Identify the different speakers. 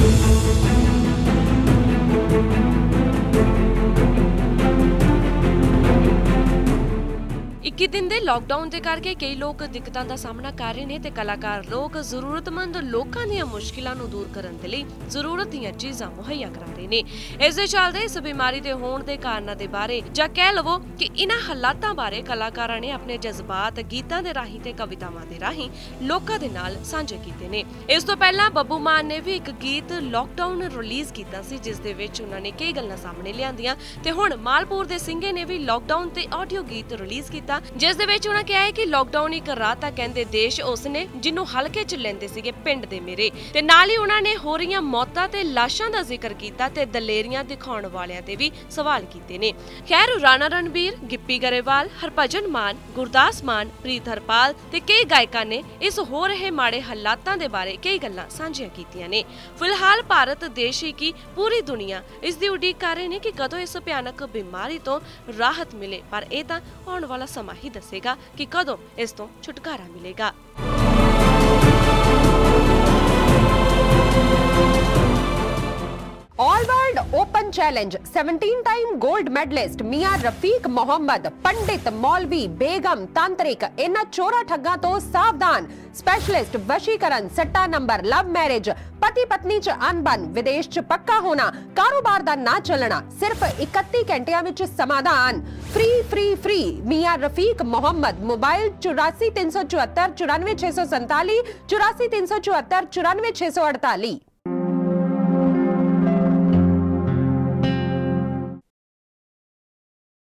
Speaker 1: Thank you. 21 ਦਿਨ ਦੇ lockdown ਦੇ ਕਰਕੇ ਕਈ ਲੋਕ ਦਿੱਕਤਾਂ ਦਾ ਸਾਹਮਣਾ ਕਰ ਰਹੇ ਨੇ ਤੇ ਕਲਾਕਾਰ ਲੋਕ ਜ਼ਰੂਰਤਮੰਦ ਲੋਕਾਂ ਦੀਆਂ ਮੁਸ਼ਕਿਲਾਂ ਨੂੰ ਦੂਰ ਕਰਨ ਦੇ ਲਈ ਜ਼ਰੂਰਤ ਦੀਆਂ ਚੀਜ਼ਾਂ ਮੁਹੱਈਆ ਕਰਾ ਰਹੇ ਨੇ। ਇਸ ਦੇ ਚੱਲਦੇ ਇਸ ਬਿਮਾਰੀ ਦੇ ਹੋਣ ਦੇ ਕਾਰਨਾਂ ਦੇ ਬਾਰੇ ਜਾਂ ਕਹਿ ਲਵੋ ਕਿ ਇਹਨਾਂ ਹਾਲਾਤਾਂ ਬਾਰੇ ਕਲਾਕਾਰਾਂ ਨੇ ਆਪਣੇ ਜਜ਼ਬਾਤ, ਗੀਤਾਂ ਦੇ ਰਾਹੀਂ ਤੇ ਕਵਿਤਾਵਾਂ ਦੇ ਰਾਹੀਂ ਲੋਕਾਂ ਦੇ ਨਾਲ ਸਾਂਝੇ ਕੀਤੇ ਨੇ। ਇਸ ਤੋਂ ਪਹਿਲਾਂ ਬੱਬੂ ਮਾਨ ਨੇ ਵੀ ਇੱਕ ਗੀਤ ਲਾਕਡਾਊਨ ਰਿਲੀਜ਼ ਕੀਤਾ ਸੀ, ਜਿਸ ਦੇ ਵਿੱਚ ਉਹਨਾਂ ਨੇ ਕਈ ਗੱਲਾਂ ਸਾਹਮਣੇ ਲਿਆਂਦੀਆਂ ਤੇ ਹੁਣ ਮਾਲਪੁਰ ਦੇ ਸਿੰਘੇ ਨੇ ਵੀ ਲਾਕਡਾਊਨ ਤੇ ਆਡੀਓ ਗੀਤ ਰਿਲੀਜ਼ ਕੀਤਾ। ਜਿਸ ਦੇ ਵਿੱਚ ਉਹਨਾਂ ਕਿਹਾ ਹੈ ਕਿ ਲਾਕਡਾਊਨ ਇੱਕ ਰਾਤ ਆ ਕਹਿੰਦੇ ਦੇਸ਼ ਉਸ ਨੇ ਜਿਹਨੂੰ ਹਲਕੇ ਚ ਲੈਂਦੇ ਸੀਗੇ ਪਿੰਡ ਦੇ ਮੇਰੇ। ਤੇ ਨਾਲ ਹੀ ਉਹਨਾਂ ਨੇ ਹੋ ਰਹੀਆਂ ਮੌਤਾਂ ਤੇ ਲਾਸ਼ਾਂ ਦਾ ਜ਼ਿਕਰ ਕੀਤਾ ਤੇ ਦਲੇਰੀਆਂ ਦਿਖਾਉਣ ਵਾਲਿਆਂ ਤੇ ਵੀ ਸਵਾਲ ਕੀਤੇ ਨੇ। ਖੈਰ, ਰਾਣਾ ਰਣਬੀਰ, ਗਿੱਪੀ ਗਰੇਵਾਲ, ਹਰਭਜਨ ਮਾਨ, ਗੁਰਦਾਸ ਮਾਨ, ਪ੍ਰੀਤ ਹਰਪਾਲ ਤੇ ਕਈ ਗਾਇਕਾਂ ਨੇ ਇਸ ਹੋ ਰਹੇ ਮਾੜੇ ਹਾਲਾਤਾਂ ਦੇ ਬਾਰੇ ਕਈ ਗੱਲਾਂ ਸਾਂਝੀਆਂ ਕੀਤੀਆਂ ਨੇ। ਫਿਲਹਾਲ ਭਾਰਤ ਦੇਸ਼ ਹੀ ਕੀ ਪੂਰੀ ਦੁਨੀਆ ਇਸ ਦੀ ਉਡੀਕ ਕਰ ਰਹੇ ਨੇ ਕਿ ਕਦੋਂ ਇਸ ਭਿਆਨਕ ਬਿਮਾਰੀ ਤੋਂ ਰਾਹਤ ਮਿਲੇ, ਪਰ ਇਹ ਤਾਂ ਆਉਣ ਵਾਲਾ ਸਮਾਂ ਹੀ ਦੱਸੇਗਾ ਕਿ ਕਦੋਂ ਇਸ ਤੋਂ ਛੁਟਕਾਰਾ ਮਿਲੇਗਾ
Speaker 2: all world open challenge 17 time gold medalist मियां रफीक मोहम्मद पंडित मौलवी बेगम तांत्रिक इन चोरा ठग्गा तो सावधान ਸਪੈਸ਼ਲਿਸਟ ਵਸ਼ੀਕਰਨ ਸੱਟਾ ਨੰਬਰ ਲਵ ਮੈਰਿਜ ਪਤੀ ਪਤਨੀ ਚ ਅਨਬਨ ਵਿਦੇਸ਼ ਚ ਪੱਕਾ ਹੋਣਾ ਕਾਰੋਬਾਰ ਦਾ ਨਾ ਚੱਲਣਾ ਸਿਰਫ 31 ਘੰਟਿਆਂ ਵਿੱਚ ਸਮਾਧਾਨ free free free Mian Rafiq Mohammad mobile 843747494647 84374 94648